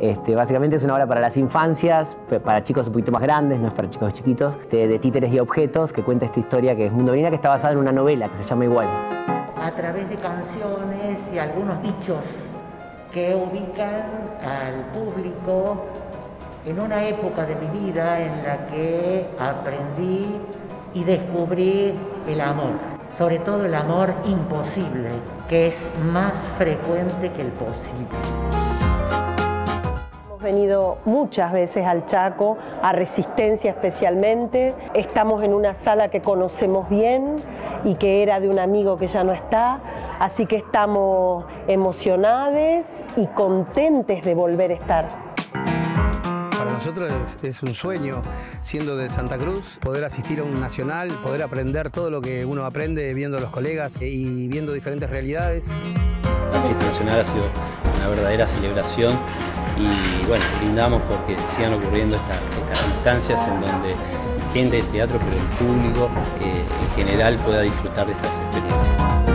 Este, básicamente es una obra para las infancias, para chicos un poquito más grandes, no es para chicos chiquitos, de, de títeres y objetos, que cuenta esta historia que es Mundo que está basada en una novela que se llama igual. A través de canciones y algunos dichos que ubican al público en una época de mi vida en la que aprendí y descubrí el amor, sobre todo el amor imposible, que es más frecuente que el posible. Hemos venido muchas veces al Chaco, a Resistencia especialmente. Estamos en una sala que conocemos bien y que era de un amigo que ya no está, así que estamos emocionados y contentes de volver a estar. Para nosotros es, un sueño, siendo de Santa Cruz, poder asistir a un nacional, poder aprender todo lo que uno aprende viendo a los colegas y viendo diferentes realidades. La fiesta nacional ha sido una verdadera celebración y bueno, brindamos porque sigan ocurriendo estas, instancias en donde gente de teatro, pero el público eh, en general pueda disfrutar de estas experiencias.